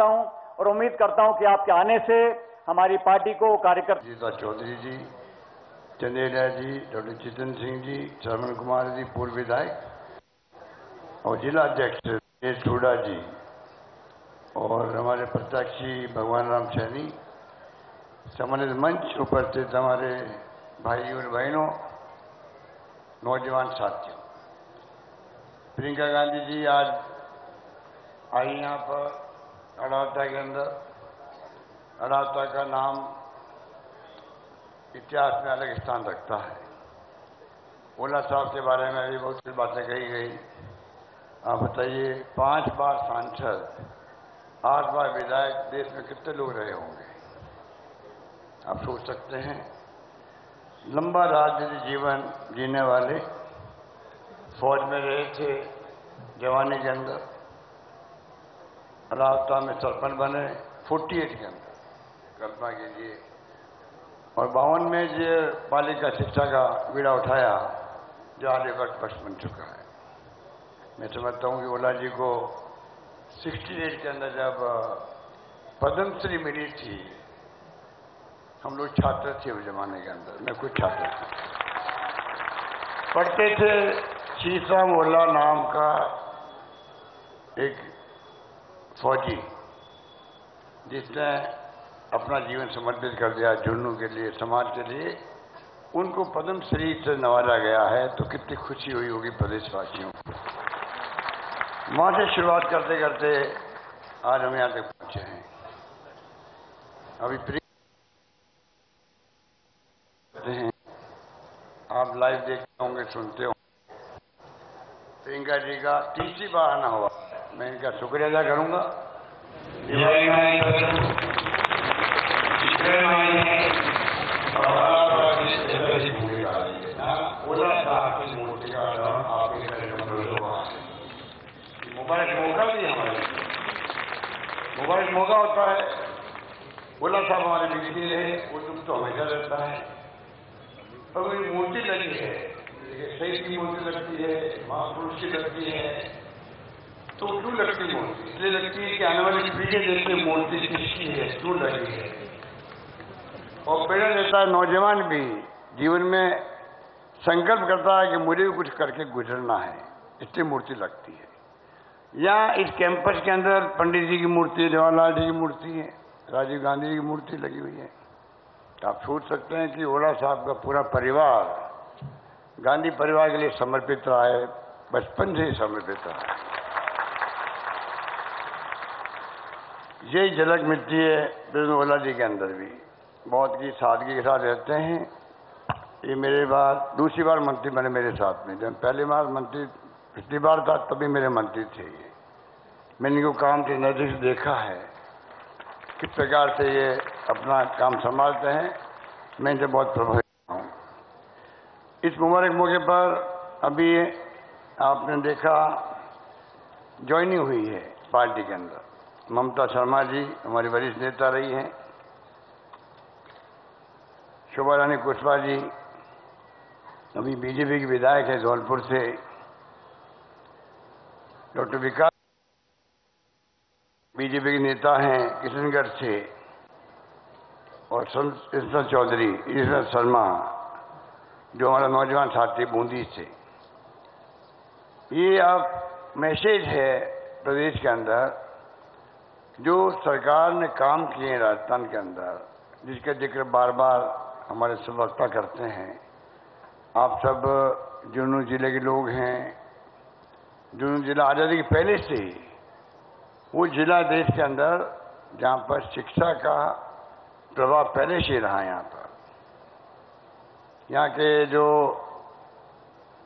चाहता हूँ और उम्मीद करता हूँ कि आपके आने से हमारी पार्टी को कार्यकर्ता जीता चौधरी जी चंदेला जी, डॉक्टर चितन सिंह जी श्रवण कुमार जी, पूर्व विधायक और जिला अध्यक्ष टूडा जी और हमारे प्रत्याशी भगवान राम सैनी सम्मानित मंच उपस्थित हमारे भाई और बहनों, नौजवान साथियों। प्रियंका गांधी जी आज आई यहाँ पर। अड़ाता के अंदर अड़ाता का नाम इतिहास में अलग स्थान रखता है। ओला साहब के बारे में भी बहुत सी बातें कही गई। आप बताइए, पाँच बार सांसद, आठ बार विधायक देश में कितने लोग रहे होंगे? आप सोच सकते हैं। लंबा राजनीतिक जीवन जीने वाले फौज में रहे थे जवानी के अंदर। रास्ता में सरपंच बने, फोर्टी एट के अंदर। कल्पना कीजिए। और बावन में जो बालिका शिक्षा का बीड़ा उठाया, जो आधे वक्त पक्ष बन चुका है। मैं समझता हूँ कि ओला जी को 68 के अंदर जब पद्मश्री मिली थी, हम लोग छात्र थे उस जमाने के अंदर। मैं कुछ छात्र था। पढ़ते थे शीशा ओला नाम का एक फौजी, जिसने अपना जीवन समर्पित कर दिया झुन्नू के लिए, समाज के लिए, उनको पद्म पद्मश्री से नवाजा गया है तो कितनी खुशी हुई होगी प्रदेशवासियों को। वहाँ से शुरुआत करते करते आज हम यहाँ तक पहुँचे हैं। अभी प्रिय हैं। आप लाइव देखते होंगे, सुनते होंगे। प्रियंका जी का तीसरी बार आना हुआ। मैं इनका शुक्रिया अदा करूँगा। मोबाइल मौका भी हमारे मोबाइल मौका होता है बोला साहब हमारे बिजली रहे वो दुख तो हमेशा रहता है और कोई मूर्ति लगी है सही की मूर्ति लगती है महापुरुष की लगती है तो क्यों लगती मूर्ति इसलिए लगती है कि आने वाली पीढ़ी देखते मूर्ति किसकी है क्यों लगी है। और प्रेरणा देता है नौजवान भी जीवन में संकल्प करता है कि मुझे भी कुछ करके गुजरना है। इसलिए मूर्ति लगती है। यहाँ इस कैंपस के अंदर पंडित जी की मूर्ति है जवाहरलाल जी की मूर्ति है, राजीव गांधी जी की मूर्ति लगी हुई है। तो आप सोच सकते हैं कि ओला साहब का पूरा परिवार गांधी परिवार के लिए समर्पित रहा है, बचपन से ही समर्पित रहा है। यही झलक मिलती है बिजन ओला जी के अंदर भी। बहुत की सादगी के साथ रहते हैं। ये मेरे बार, दूसरी बार मंत्री बने मेरे साथ में। जब पहली बार मंत्री, पिछली बार था, तभी मेरे मंत्री थे ये। मैंने इनको काम के नज़र से देखा है। किस प्रकार से ये अपना काम संभालते हैं, मैं इनसे बहुत प्रभावित हूँ। इस मुबारक मौके पर अभी आपने देखा, ज्वाइनिंग हुई है पार्टी के अंदर। ममता शर्मा जी, हमारी वरिष्ठ नेता रही हैं। शोभा रानी कुशवाहा जी, अभी बीजेपी के विधायक है धौलपुर से। डॉक्टर विकास बीजेपी के नेता हैं किशनगढ़ से। और ईश्वर चौधरी ईश्वर शर्मा, जो हमारा नौजवान साथी बूंदी से। ये आप मैसेज है प्रदेश के अंदर जो सरकार ने काम किए राजस्थान के अंदर, जिसका ज़िक्र बार बार हमारे संवक्ता करते हैं, आप सब जुनू ज़िले के लोग हैं जुनू जिला आज़ादी के पहले से ही, वो जिला देश के अंदर, जहाँ पर शिक्षा का प्रभाव पहले से ही रहा यहाँ पर। यहाँ के जो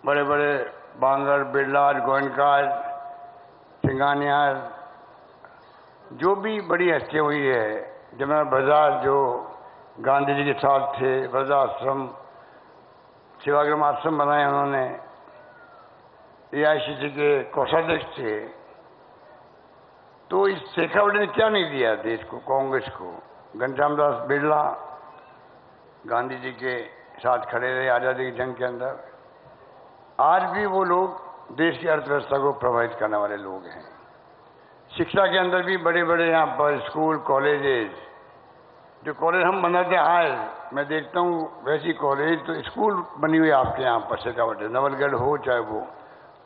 बड़े बड़े बांगर, बिरलाज, गोयनकाज सिंगानियार जो भी बड़ी हस्तियाँ हुई है जमुना बाज़ार जो गांधी जी के साथ थे, वृद्धाश्रम, सेवाग्राम आश्रम बनाए उन्होंने ए आई के कोषाध्यक्ष थे तो इस शेखावट ने क्या नहीं दिया देश को, कांग्रेस को? घनश्याम दास बिरला गांधी जी के साथ खड़े रहे आज़ादी की जंग के अंदर। आज भी वो लोग देश की अर्थव्यवस्था को प्रभावित करने वाले लोग हैं। शिक्षा के अंदर भी बड़े बड़े यहाँ पर स्कूल, कॉलेजेस, जो कॉलेज हम बनाते आए, मैं देखता हूँ वैसी कॉलेज तो स्कूल बनी हुई आपके यहाँ पर शेखावट नवलगढ़ हो, चाहे वो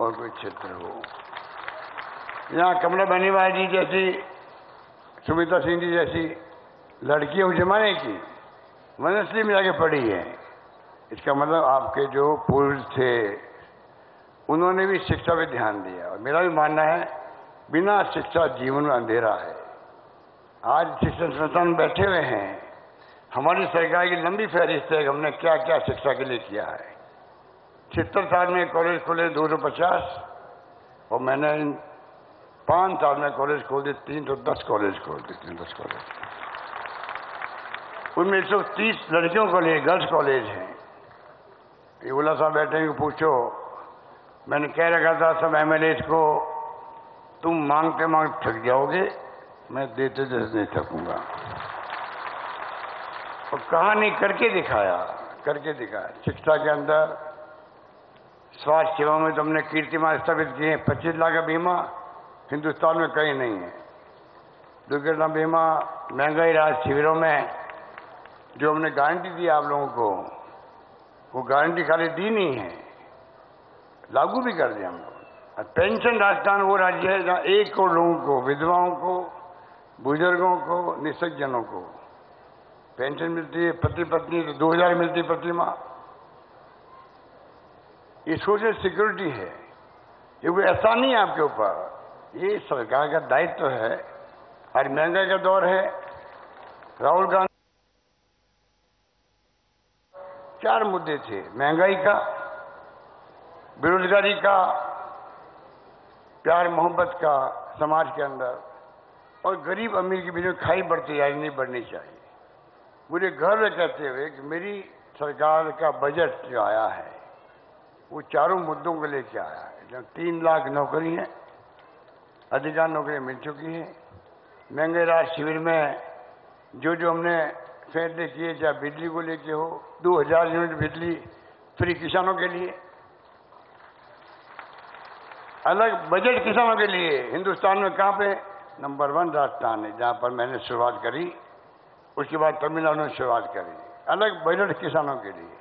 और कोई क्षेत्र हो। यहाँ कमला बनीवाल जी जैसी, सुमिता सिंह जी जैसी लड़कियाँ जमाने की वनश्री में जाके पढ़ी है। इसका मतलब आपके जो पूर्व थे, उन्होंने भी शिक्षा पे ध्यान दिया। और मेरा भी मानना है बिना शिक्षा जीवन में अंधेरा है। आज शिक्षण संस्थान बैठे हुए हैं। हमारी सरकार की लंबी फहरिस्त है हमने क्या क्या शिक्षा के लिए किया है। छिहत्तर साल में कॉलेज खोले, दो सौ पचास, और मैंने इन पाँच साल में कॉलेज खोल दिए, तीन सौ दस कॉलेज खोल दिए, तीन दस कॉलेज। उनमें एक सौ तीस लड़कियों को लिए गर्ल्स कॉलेज हैं। ये बोला साहब बैठे पूछो। मैंने कह रखा था, सब एम को तुम मांगते मांग थक जाओगे, मैं देते देते नहीं थकूँगा। और कहानी करके दिखाया करके दिखाया। शिक्षा के अंदर, स्वास्थ्य सेवा में तो हमने कीर्तिमान स्थापित किए हैं पच्चीस लाख का बीमा, हिंदुस्तान में कहीं नहीं है। दुर्घटना बीमा, महँगाई राहत शिविरों में, जो हमने गारंटी दी आप लोगों को, वो गारंटी खाली दी नहीं है, लागू भी कर दिया हम लोग पेंशन राजस्थान वो राज्य है जहाँ एक करोड़ लोगों को, विधवाओं को, बुज़ुर्गों को, निसज्जनों को पेंशन मिलती है पति पत्नी तो दो हज़ार मिलती है प्रति माह ये सोशल सिक्योरिटी है। ये कोई ऐसा नहीं है आपके ऊपर। ये सरकार का दायित्व तो है। आज महँगाई का दौर है। राहुल गांधी चार मुद्दे थे। महँगाई का, बेरोजगारी का प्यार मोहब्बत का समाज के अंदर और गरीब अमीर के बीच में खाई बढ़ती जाए, नहीं बढ़नी चाहिए। मुझे गर्व कहते हुए कि मेरी सरकार का बजट जो आया है, वो चारों मुद्दों को लेके आया है? जो तीन लाख नौकरी हैं, अधिकार नौकरियाँ मिल चुकी हैं। महँगे राज शिविर में जो जो हमने फैसले किए, चाहे बिजली को लेके हो, दो हज़ार यूनिट बिजली फ्री किसानों के लिए अलग बजट किसानों के लिए। हिंदुस्तान में कहाँ पे? नंबर वन राजस्थान है, जहाँ पर मैंने शुरुआत करी। उसके बाद तमिलनाडु में शुरुआत करी। अलग बजट किसानों के लिए।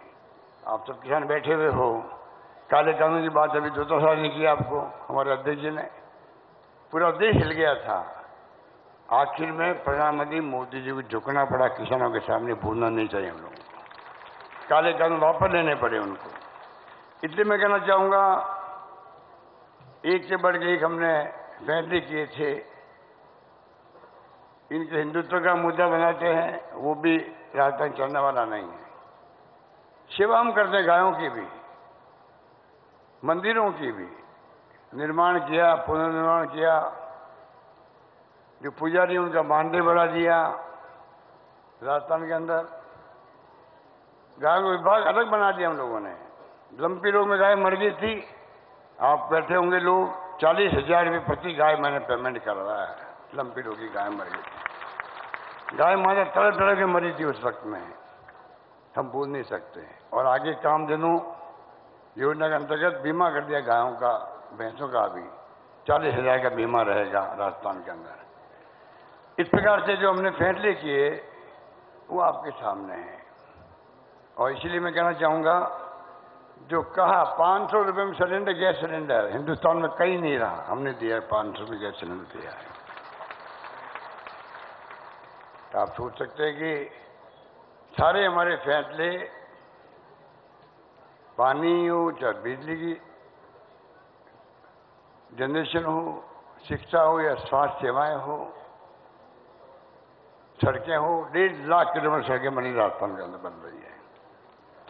आप सब किसान बैठे हुए हो। काले कानून की बात अभी दो दो साल नहीं किया आपको, हमारे अध्यक्ष जी ने। पूरा देश हिल गया था। आखिर में प्रधानमंत्री मोदी जी को झुकना पड़ा किसानों के सामने, भूलना नहीं चाहिए हम लोगों को। काले कानून वापस लेने पड़े उनको। इसलिए मैं कहना चाहूँगा एक से बढ़ के एक हमने फैसले किए थे। इनके हिंदुत्व का मुद्दा बनाते हैं, वो भी राजस्थान चलने वाला नहीं है। सेवा हम करते गायों की भी, मंदिरों की भी। निर्माण किया, पुनर्निर्माण किया, जो पुजारी उनका मानदेय बढ़ा दिया, राजस्थान के अंदर। गाय का विभाग अलग बना दिया हम लोगों ने। लंपी रोग में गाय मर गई थी आप बैठे होंगे लोग, चालीस हज़ार रुपये प्रति गाय मैंने पेमेंट करवाया है। लंपी रोग गाय मर गई। गाय माता तरह तरह के मरी थी उस वक्त में। हम बोल नहीं सकते। और आगे काम दिनों, योजना के अंतर्गत बीमा कर दिया गायों का, भैंसों का भी। चालीस हज़ार का बीमा रहेगा राजस्थान के अंदर। इस प्रकार से जो हमने फैसले किए, वो आपके सामने हैं। और इसलिए मैं कहना चाहूँगा जो कहा, पाँच सौ रुपये में सिलेंडर गैस सिलेंडर हिंदुस्तान में कहीं नहीं रहा। हमने दिया है पाँच सौ रुपये गैस सिलेंडर दिया है। तो आप सोच सकते हैं कि सारे हमारे फैसले पानी हो चाहे बिजली की जनरेशन हो, शिक्षा हो या स्वास्थ्य सेवाएँ हो, सड़कें हो, डेढ़ लाख किलोमीटर सड़कें मनी राजस्थान के अंदर बन रही है।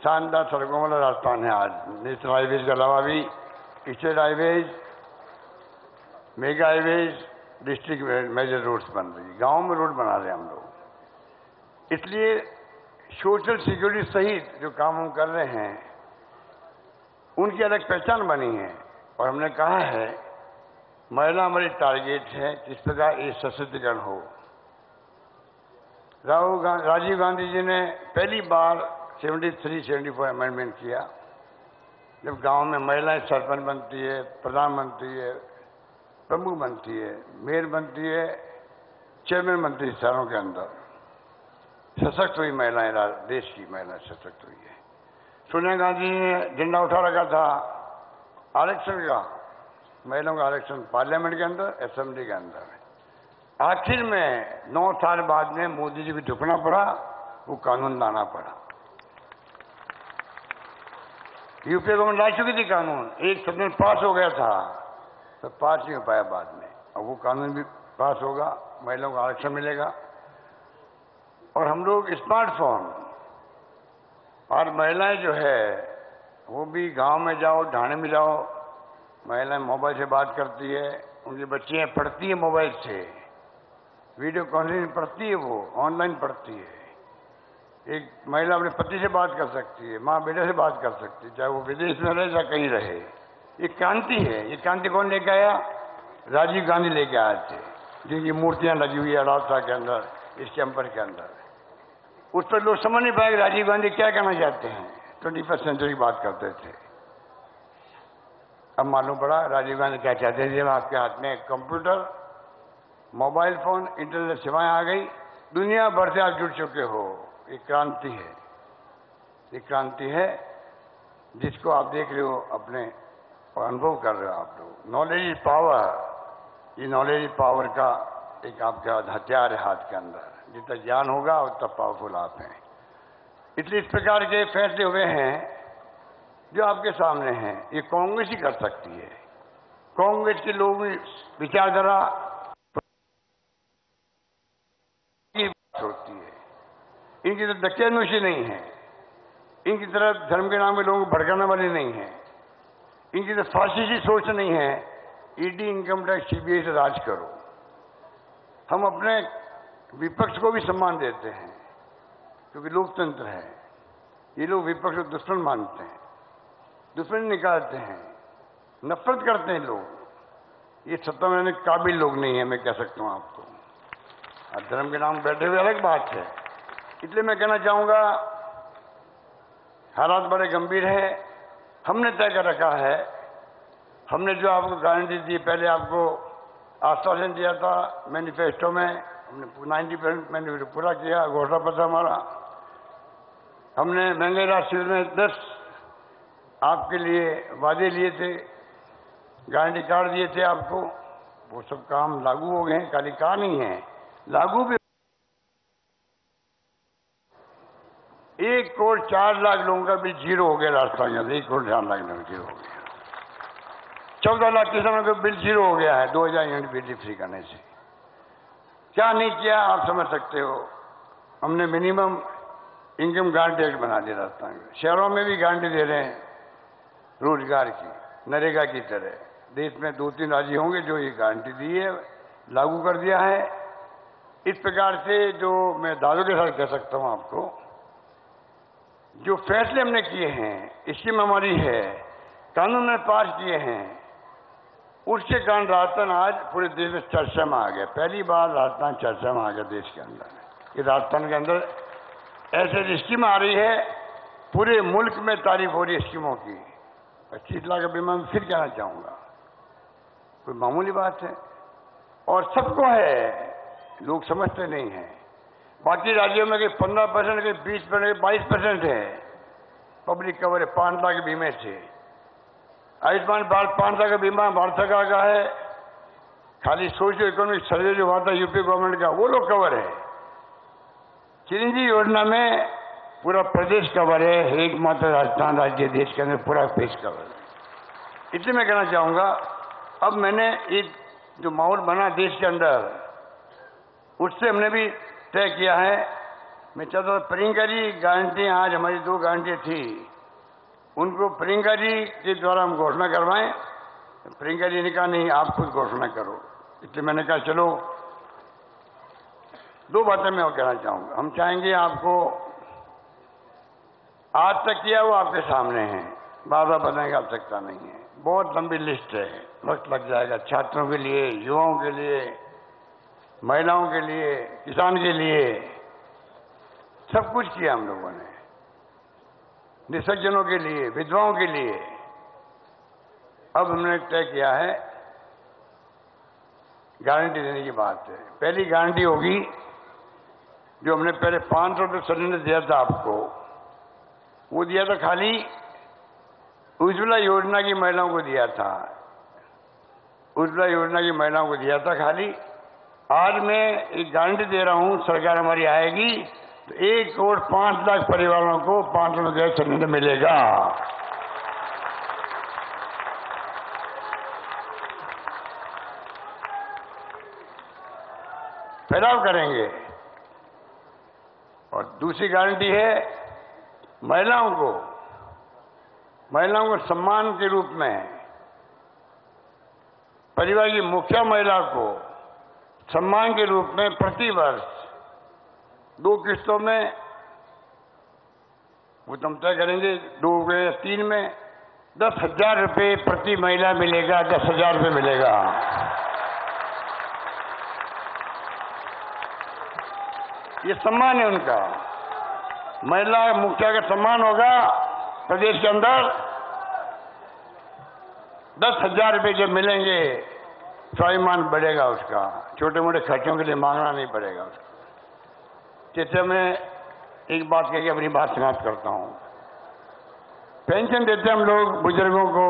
शानदार सड़कों वाला राजस्थान है आज। नेशनल हाईवेज के अलावा भी state highways, mega highways, district major roads बन रही है। गाँव में रोड बना रहे हैं हम लोग। इसलिए सोशल सिक्योरिटी सहित जो काम हम कर रहे हैं, उनकी अलग पहचान बनी है। और हमने कहा है, महिला हमारी टारगेट है किस प्रकार ये सशक्तिकरण हो। राहुल गांधी राजीव गांधी जी ने पहली बार 73 74 अमेंडमेंट किया। जब गाँव में महिलाएँ सरपंच बनती है प्रधानमंत्री है, प्रमुख बनती है, मेयर बनती है चेयरमैन बनती है शहरों के अंदर। सशक्त हुई महिलाएँ देश की महिलाएँ सशक्त हुई है। सोनिया गांधी ने झंडा उठा रखा था आरक्षण का। महिलाओं का आरक्षण पार्लियामेंट के अंदर असेंबली के अंदर। आखिर में नौ साल बाद में मोदी जी को झुकना पड़ा, वो कानून लाना पड़ा। यूपीए गवर्नमेंट ला चुकी थी कानून। एक सदन पास हो गया था तो पास नहीं हो पाया बाद में। अब वो कानून भी पास होगा, महिलाओं को आरक्षण मिलेगा। और हम लोग स्मार्टफ़ोन और महिलाएँ जो है, वो भी गाँव में जाओ, ढाणे में जाओ, महिलाएँ मोबाइल से बात करती है, उनकी बच्चियाँ पढ़ती है मोबाइल से। वीडियो कॉन्फ्रेंस पढ़ती है वो, ऑनलाइन पढ़ती है। एक महिला अपने पति से बात कर सकती है, माँ बेटे से बात कर सकती है, चाहे वो विदेश में रहे चाहे कहीं रहे। ये क्रांति है। ये क्रांति कौन लेके आया? राजीव गांधी लेके आए थे, जिनकी मूर्तियाँ लगी हुई है अड़ासा के अंदर, इस कैंपर के अंदर। उस पर लोग समझ नहीं पाए राजीव गांधी क्या कहना चाहते हैं। ट्वेंटी फ़र्स्ट सेंचुरी बात करते थे। अब मालूम पड़ा, राजीव गांधी क्या चाहते थे? आपके हाथ में कंप्यूटर मोबाइल फ़ोन इंटरनेट सेवाएँ आ गई, दुनिया भर से आप जुड़ चुके हो। ये क्रांति है। ये क्रांति है, जिसको आप देख रहे हो, अपने अनुभव कर रहे हो आप लोग। नॉलेज इज़ पावर ये नॉलेज इज़ पावर का एक आपका हथियार है हाथ के अंदर। जितना ज्ञान होगा, उतना पावरफुल आप हैं। इसलिए इस प्रकार के फैसले हुए हैं, जो आपके सामने हैं। ये कांग्रेस ही कर सकती है। कांग्रेस के लोग विचारधारा होती है इनकी तरफ़ दकियानुशी नहीं है। इनकी तरफ़ धर्म के नाम में लोगों को भड़काने वाले नहीं है। इनकी तरफ़ फांसी सोच नहीं है। ईडी इनकम टैक्स सीबीआई से राज करो। हम अपने विपक्ष को भी सम्मान देते हैं, क्योंकि लोकतंत्र है। ये लोग विपक्ष को दुश्मन मानते हैं, दुश्मन निकालते हैं, नफरत करते हैं लोग। ये सत्ता में काबिल लोग नहीं है, मैं कह सकता हूँ आपको। धर्म के नाम बैठे हुए, अलग बात है। इसलिए मैं कहना चाहूँगा, हालात बड़े गंभीर है। हमने तय कर रखा है। हमने जो आपको गारंटी दी, पहले आपको आश्वासन दिया था मैनिफेस्टो में। हमने नाइन्टी परसेंट मैंने पूरा किया, घोषणा पत्र हमारा। हमने महँगाई राशि में दस आपके लिए वादे लिए थे, गारंटी कार्ड दिए थे आपको। वो सब काम लागू हो गए हैं, खाली कहा नहीं है। लागू भी एक करोड़ चार लाख लोगों का बिल ज़ीरो हो गया राजस्थान के अंदर एक करोड़ चार लाख लोग ज़ीरो हो गया। चौदह लाख किसानों का बिल ज़ीरो हो गया है, दो हज़ार यूनिट बिजली फ्री करने से। क्या नहीं किया, आप समझ सकते हो। हमने मिनिमम इनकम गारंटी एक्ट बना दिया राजस्थान में। शहरों में भी गारंटी दे रहे हैं, रोज़गार की, नरेगा की तरह। देश में दो तीन राज्य होंगे जो ये गारंटी दी है, लागू कर दिया है। इस प्रकार से जो मैं दादों के साथ कह सकता हूँ आपको जो फैसले हमने किए हैं स्कीम हमारी है, कानून ने पास किए हैं, उसके कारण राजस्थान आज पूरे देश में चर्चा में आ गया। पहली बार राजस्थान चर्चा में आ गया देश के अंदर। कि राजस्थान के अंदर ऐसे स्कीम आ रही है, पूरे मुल्क में तारीफ़ हो रही है स्कीमों की। पच्चीस लाख का बीमा फिर कहना चाहूँगा, कोई मामूली बात है? और सबको है, लोग समझते नहीं है। बाकी राज्यों में कहीं पंद्रह परसेंट कहीं बीस परसेंट बाईस परसेंट है। पब्लिक कवर है पाँच लाख बीमे से। आयुष्मान भारत पाँच लाख का बीमा भारत सरकार का है। खाली सोशियो इकोनॉमिक सर्वे जो हुआ था यूपी गवर्नमेंट का, वो लोग कवर है। चिरंजीवी योजना में पूरा प्रदेश कवर है एक मात्र राजस्थान राज्य, देश के अंदर पूरा फेस कवर है। इसलिए मैं कहना चाहूँगा, अब मैंने एक जो माहौल बना देश के अंदर, उससे हमने भी तय किया है। मैं चाहता हूँ प्रियंका जी गारंटी, आज हमारी दो गारंटी थी। उनको प्रियंका जी के द्वारा हम घोषणा करवाएँ। प्रियंका जी ने कहा, नहीं, आप खुद घोषणा करो। इसलिए मैंने कहा, चलो, दो बातें मैं और कहना चाहूँगा। हम चाहेंगे आपको, आज तक किया वो आपके सामने है। बाधा बताने की आवश्यकता नहीं है। बहुत लंबी लिस्ट है। वक्त लग जाएगा। छात्रों के लिए, युवाओं के लिए महिलाओं के लिए, किसान के लिए, सब कुछ किया हम लोगों ने। निसज्जनों के लिए, विधवाओं के लिए। अब हमने तय किया है, गारंटी देने की बात है। पहली गारंटी होगी, जो हमने पहले पाँच सौ रुपये सिलेंडर दिया था आपको, वो दिया था खाली, उज्ज्वला योजना की महिलाओं को दिया था। उज्ज्वला योजना की महिलाओं को दिया था खाली आज मैं एक गारंटी दे रहा हूँ, सरकार हमारी आएगी तो एक करोड़ पाँच लाख परिवारों को पाँच लाख गैस सिलेंडर मिलेगा। फैलाव करेंगे। और दूसरी गारंटी है, महिलाओं को महिलाओं को सम्मान के रूप में, परिवार की मुखिया महिला को सम्मान के रूप में प्रति वर्ष दो किस्तों में, वो तुम तय करेंगे, दो तीन में दस हज़ार रुपये प्रति महिला मिलेगा, दस हज़ार रुपये मिलेगा। ये सम्मान है उनका। महिला मुखिया का सम्मान होगा, प्रदेश के अंदर दस हज़ार रुपये जब मिलेंगे स्वाभिमान बढ़ेगा उसका। छोटे मोटे खर्चों के लिए मांगना नहीं पड़ेगा उसको। जैसे मैं एक बात कह के अपनी बात समाप्त करता हूँ। पेंशन देते हम लोग बुज़ुर्गों को।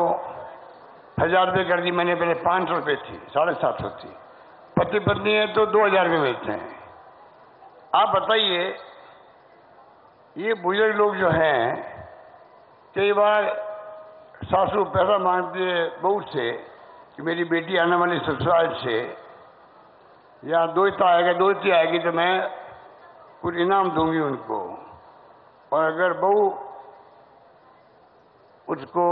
हज़ार रुपये कर दी मैंने पहले पाँच सौ रुपये थी, साढ़े सात सौ थी। पति पत्नी है तो दो हज़ार रुपये मिलते हैं। आप बताइए, ये बुज़ुर्ग लोग जो हैं, कई बार सासू पैसा मांगती है बहू से कि मेरी बेटी आने वाली ससुराल से, या दोस्ता आएगा, दोस्ती आएगी तो मैं कुछ इनाम दूँगी उनको। और अगर बहू उसको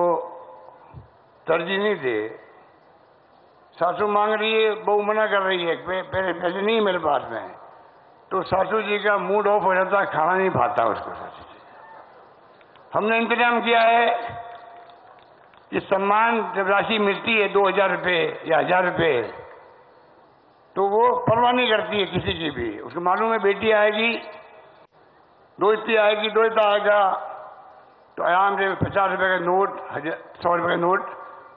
तरजीह नहीं दे, सासू मांग रही है, बहू मना कर रही है पहले पैसे नहीं मेरे पास में तो सासू जी का मूड ऑफ़ हो जाता, खाना नहीं भाता उसको सासू जी। हमने इंतज़ाम किया है कि सम्मान जब राशि मिलती है दो हज़ार रुपये या हज़ार रुपये तो वो परवाह नहीं करती है किसी की भी। उसको मालूम है बेटी आएगी दोस्ती आएगी, दो दोस्ता आएगा तो आराम से पचास रुपए का नोट, हज़ार, सौ रुपए का नोट,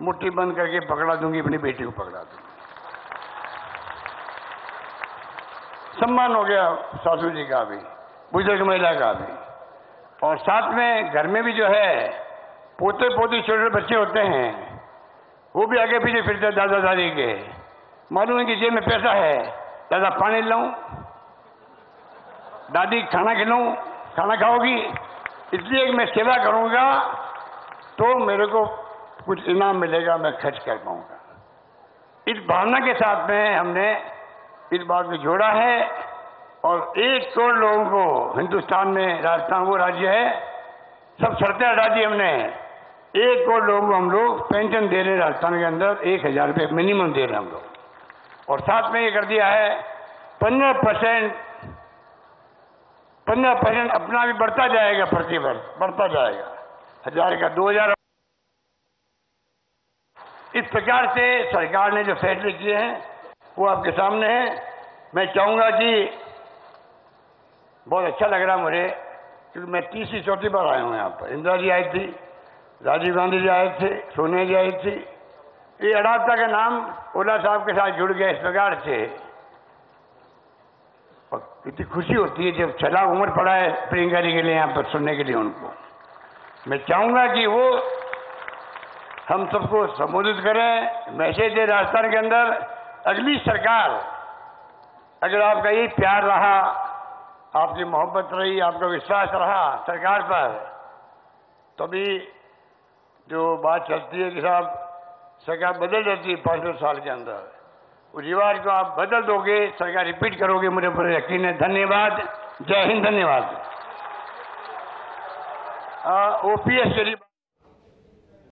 मुट्ठी बंद करके पकड़ा दूँगी, अपनी बेटी को पकड़ा दूँगी। सम्मान हो गया सासू जी का भी, बुज़ुर्ग महिला का भी। और साथ में घर में भी जो है पोते पोते छोटे बच्चे होते हैं, वो भी आगे पीछे फिरते दादा दादी के। मालूम है कि जेब में पैसा है, दादा पानी लाऊं, दादी खाना खिलाऊं, खाना खाओगी, इसलिए मैं सेवा करूँगा तो मेरे को कुछ इनाम मिलेगा, मैं खर्च कर पाऊँगा। इस भावना के साथ में हमने इस बात को जोड़ा है, और एक करोड़ लोगों को हिंदुस्तान में राजस्थान वो राज्य है, सब शर्तें हटा दी हमने एक करोड़ लोगों को हम लोग पेंशन दे रहे राजस्थान के अंदर, एक हज़ार रुपये मिनिमम दे रहे हम लोग। और साथ में ये कर दिया है, पंद्रह परसेंट पंद्रह परसेंट अपना भी बढ़ता जाएगा प्रति वर्ष बढ़ता जाएगा। हज़ार का दो हज़ार। इस प्रकार से सरकार ने जो फैसले किए हैं, वो आपके सामने है। मैं चाहूँगा कि बहुत अच्छा लग रहा मुझे, क्योंकि मैं तीसरी चौथी बार आया हूँ यहाँ पर, इंदिरा जी आई थी। राजीव गांधी जी आए थे, सोनिया जी आई थी। ये अडाप्ता का नाम ओला साहब के साथ जुड़ गया इस प्रकार से। कितनी खुशी होती है जब चला, उम्र पड़ा है प्रियंका जी के लिए यहाँ पर सुनने के लिए उनको। मैं चाहूँगा कि वो हम सबको संबोधित करें, मैसेज दे राजस्थान के अंदर, अगली सरकार, अगर आपका यही प्यार रहा, आपकी मोहब्बत रही, आपका विश्वास रहा सरकार पर, तभी जो बात चलती है कि साहब, सरकार बदल जाती है पाँच साल के अंदर। उस रिवाज को आप बदल दोगे, सरकार रिपीट करोगे, मुझे पूरे यकीन है। धन्यवाद। जय हिंद, धन्यवाद। ओपीएस के लिए